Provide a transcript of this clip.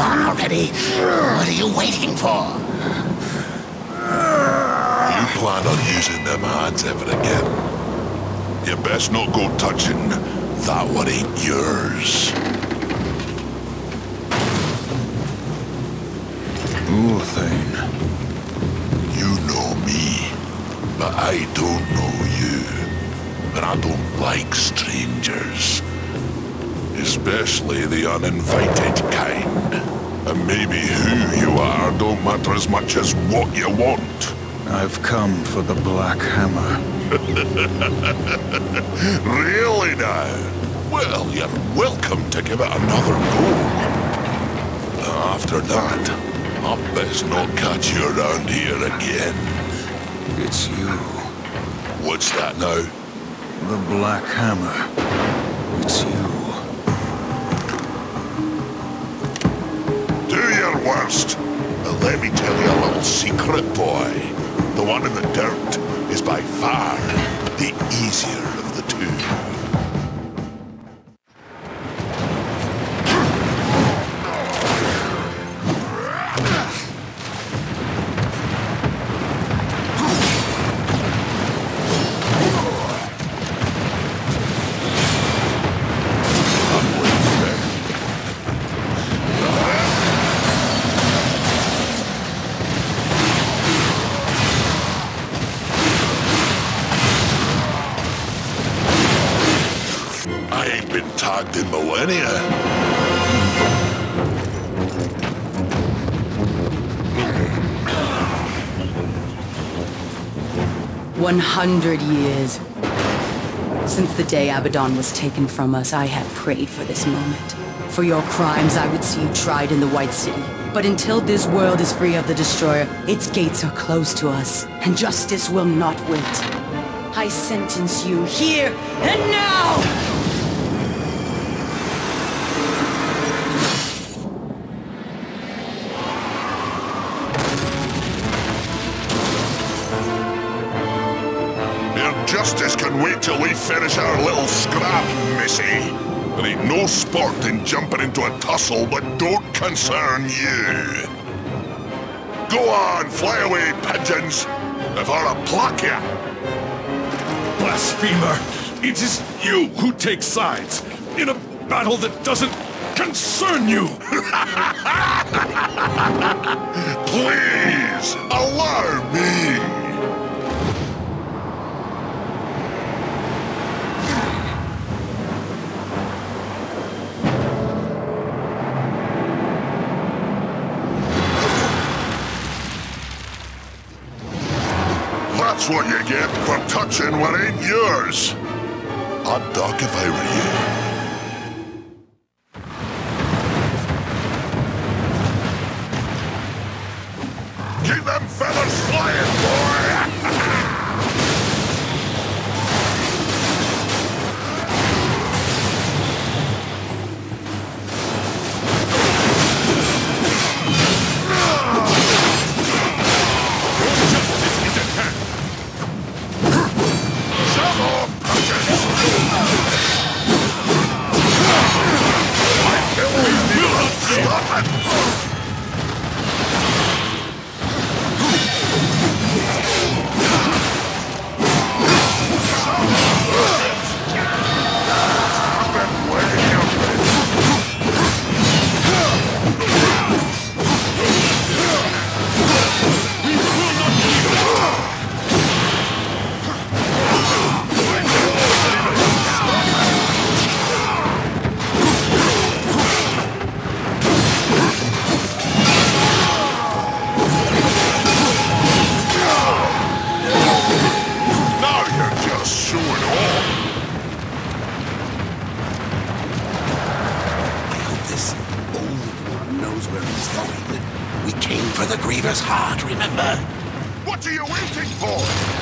On already. What are you waiting for? You plan on using them hands ever again? You best not go touching that one ain't yours. Ulthane. You know me, but I don't know you. And I don't like strangers. Especially the uninvited kind. And maybe who you are don't matter as much as what you want. I've come for the Black Hammer. Really now? Well, you're welcome to give it another go. After that, I best not catch you around here again. It's you, What's that now? the Black Hammer. It's you. Worst. But let me tell you a little secret, boy. The one in the dirt is by far the easier tagged in millennia. One hundred years. Since the day Abaddon was taken from us, I have prayed for this moment. For your crimes, I would see you tried in the White City. But until this world is free of the Destroyer, its gates are closed to us, and justice will not wait. I sentence you here and now! Wait till we finish our little scrap, missy. There ain't no sport in jumping into a tussle that don't concern you. Go on, fly away, pigeons, if I'll pluck ya. Blasphemer! It is you who take sides in a battle that doesn't concern you! Please, allow me. That's what you get for touching what ain't yours. I'd duck if I were you. The Griever's heart, remember? What are you waiting for?